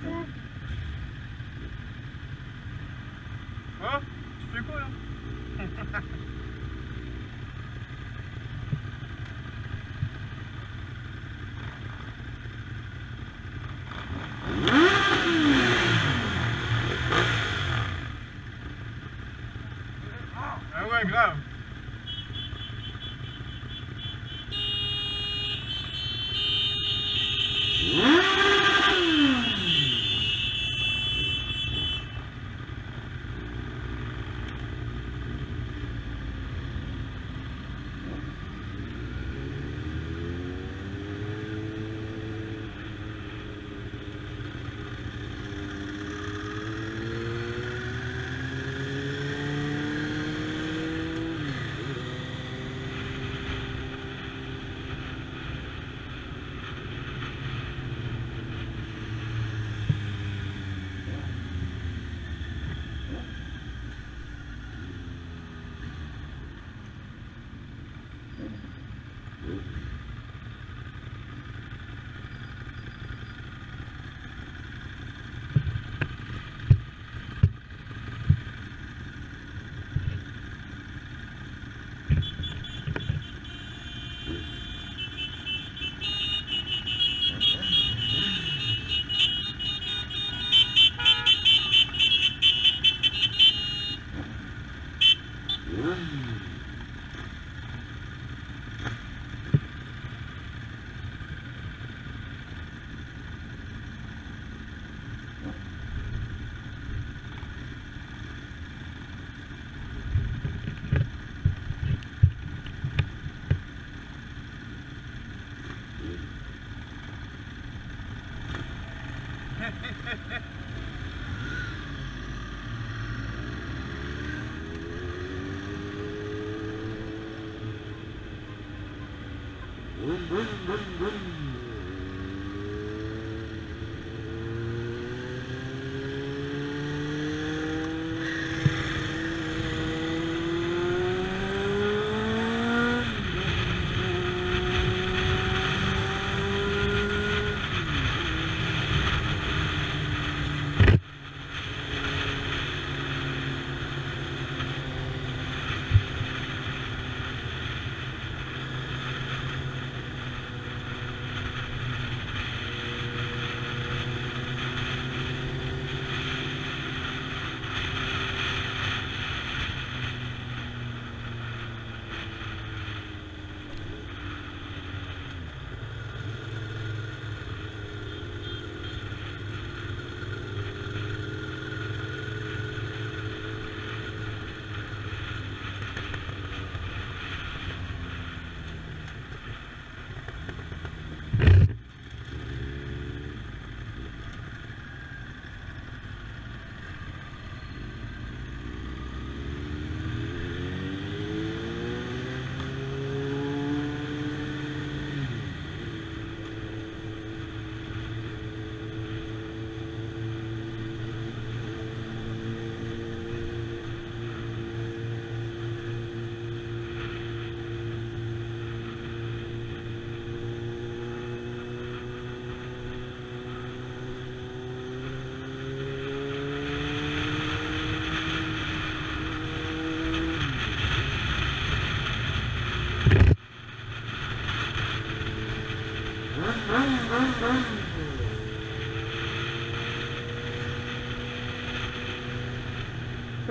Yeah.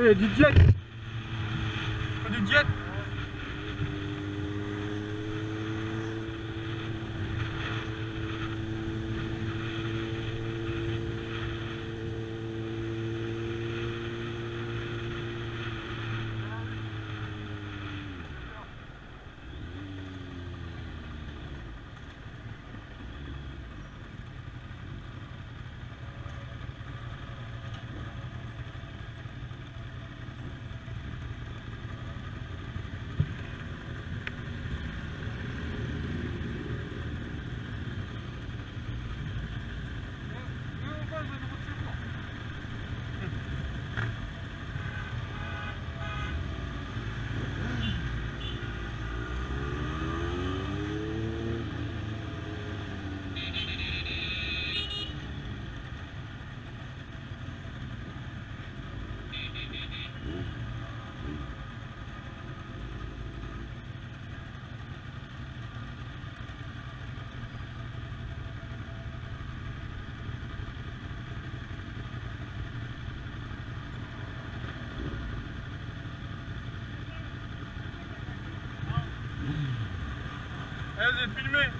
Eh, du jet. Du jet les filmer.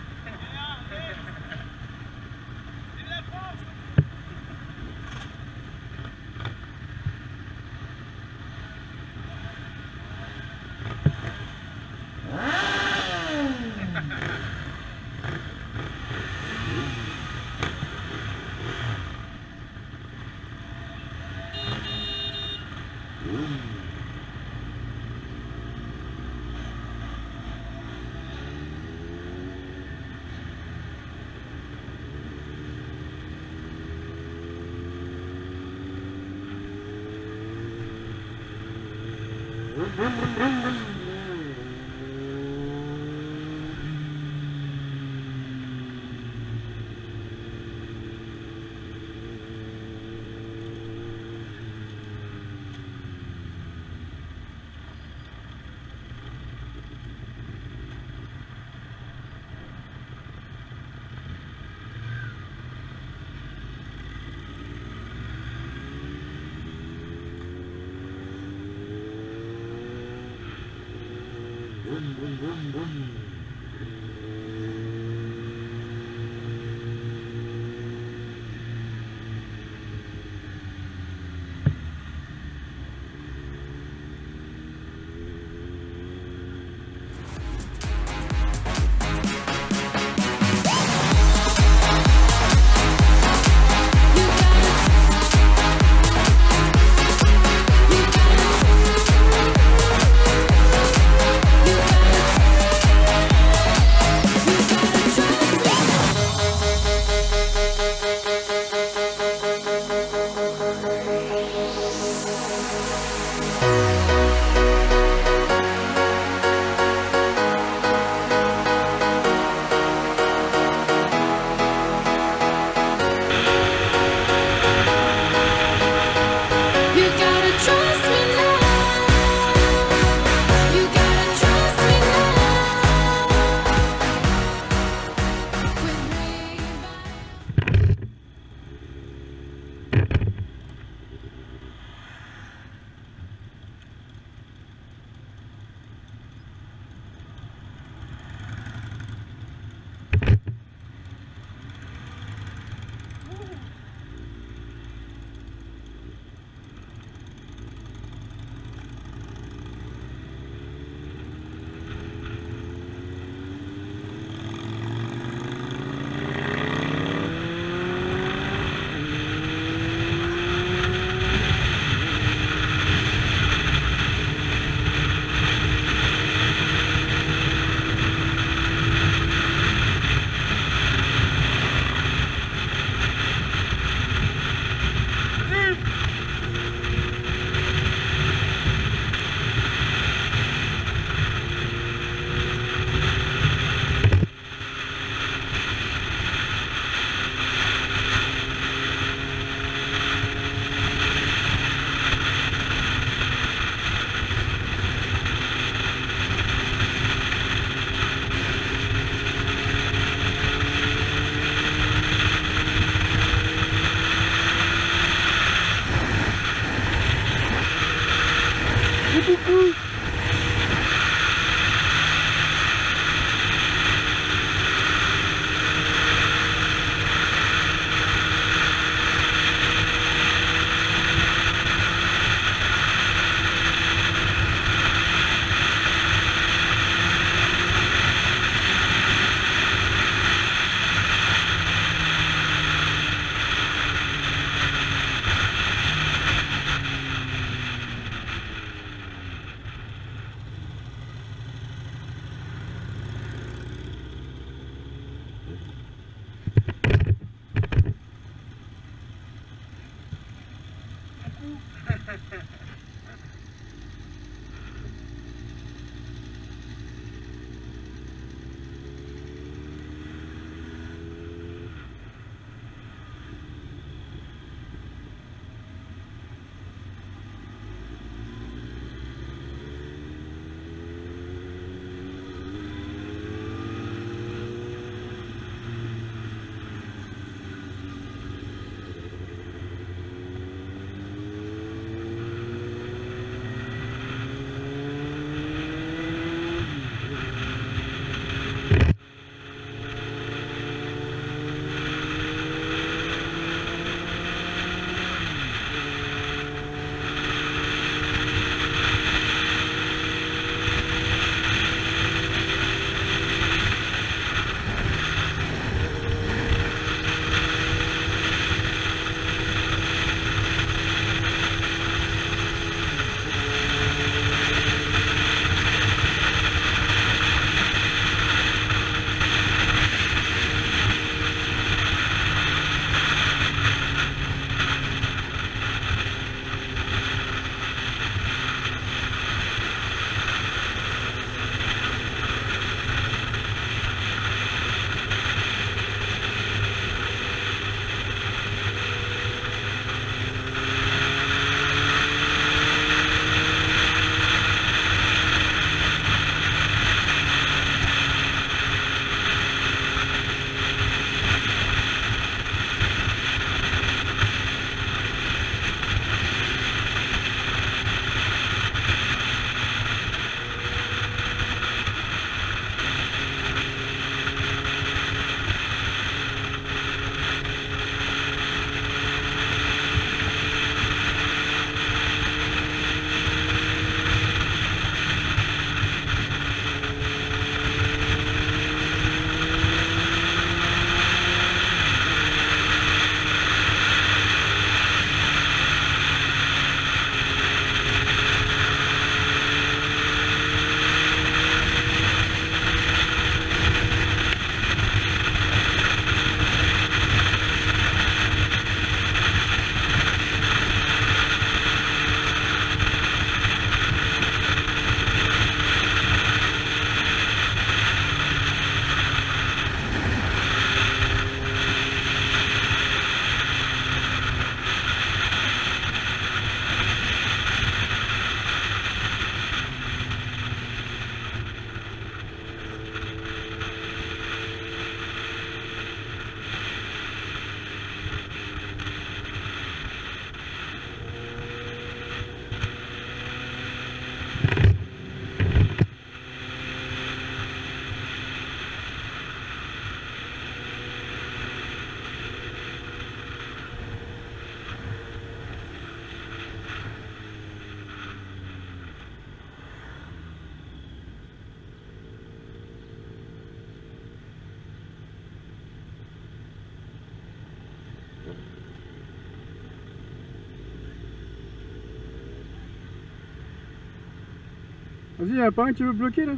Vas-y, y'a pas un qui veut bloquer là?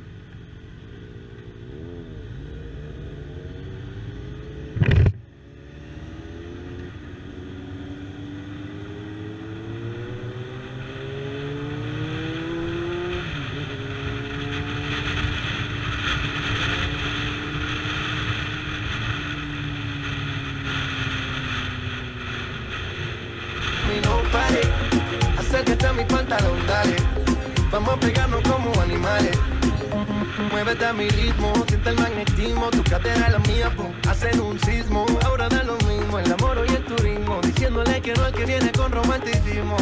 Mi ritmo, siente el magnetismo. Tu cadera la mía, pum, hacen un sismo. Ahora da lo mismo, el amor y el turismo. Diciéndole que no al que viene con romanticismo.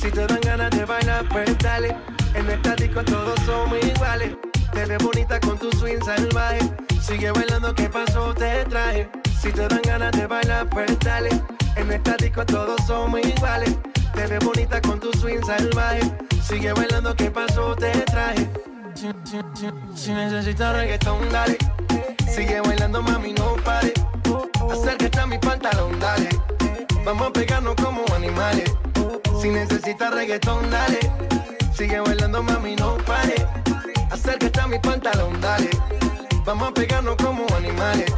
Si te dan ganas de bailar, pues dale. En esta disco todos somos iguales. Te ves bonita con tu swing salvaje. Sigue bailando, ¿qué pasó? Te traje. Si te dan ganas de bailar, pues dale. En esta disco todos somos iguales. Te ves bonita con tu swing salvaje. Sigue bailando, ¿qué pasó? Te traje. Si, si, si, si necesitas reggaetón, dale. Sigue bailando, mami, no pare. Acércate a mi pantalón, dale. Vamos a pegarnos como animales. Si necesitas reggaetón, dale. Sigue bailando, mami, no pare. Acércate a mi pantalón, dale. Vamos a pegarnos como animales.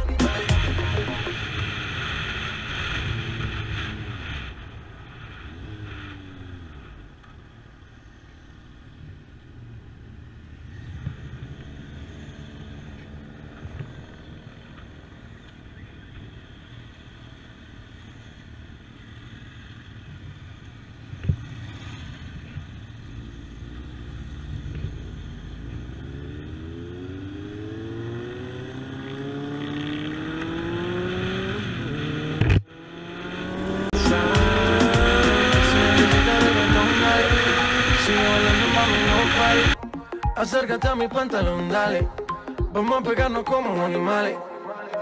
Acércate a mi pantalón, dale. Vamos a pegarnos como animales.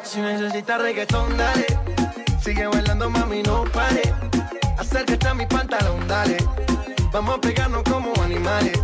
Si necesitas reggaetón, dale. Sigue bailando, mami, no pare. Acércate a mi pantalón, dale. Vamos a pegarnos como animales.